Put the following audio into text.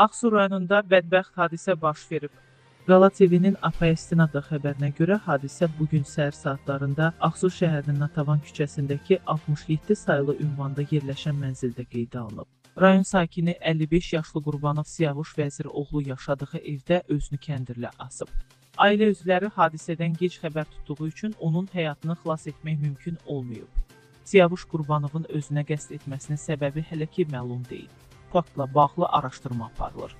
Ağsu rayonunda bədbəxt hadisə baş verib. Qala TV-nin aldığı xəbərinə görə hadisə bu gün səhər saatlarında Ağsu şəhərinin Natavan küçəsindəki 67 saylı ünvanda yerləşən mənzildə qeydə alınıb. Rayon sakini 55 yaşlı Qurbanov Siyavuş Vəzir oğlu yaşadığı evdə özünü kəndirlə asıb. Ailə üzvləri hadisədən gec xəbər tutduğu üçün onun həyatını xilas etmək mümkün olmayıb. Siyavuş Qurbanovun özünə qəsd etməsinin səbəbi hələ ki məlum deyil. Faktla bağlı araşdırma aparılır.